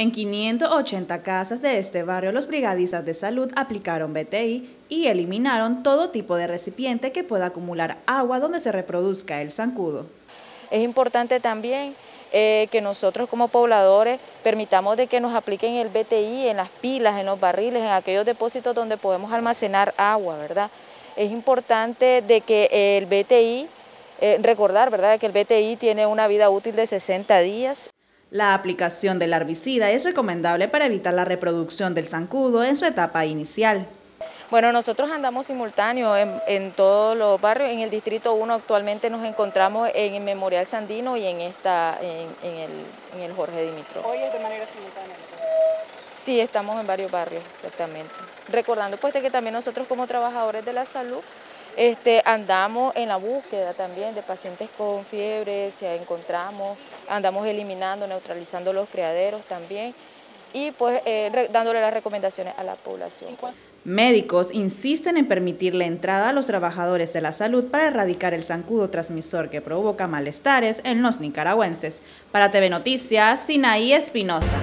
En 580 casas de este barrio, los brigadistas de salud aplicaron BTI y eliminaron todo tipo de recipiente que pueda acumular agua donde se reproduzca el zancudo. Es importante también eh, que nosotros como pobladores permitamos de que nos apliquen el BTI en las pilas, en los barriles, en aquellos depósitos donde podemos almacenar agua, ¿verdad? Es importante de que el BTI, eh, recordar, ¿verdad?, que el BTI tiene una vida útil de 60 días. La aplicación del herbicida es recomendable para evitar la reproducción del zancudo en su etapa inicial. Bueno, nosotros andamos simultáneo en, todos los barrios. En el Distrito 1 actualmente nos encontramos en el Memorial Sandino y en, esta, en, el, Jorge Dimitro. ¿Hoy es de manera simultánea? Sí, estamos en varios barrios, exactamente. Recordando pues de que también nosotros como trabajadores de la salud este, andamos en la búsqueda también de pacientes con fiebre, si encontramos, andamos eliminando, neutralizando los criaderos también y pues eh, dándole las recomendaciones a la población. Médicos insisten en permitir la entrada a los trabajadores de la salud para erradicar el zancudo transmisor que provoca malestares en los nicaragüenses. Para TV Noticias, Sinaí Espinosa.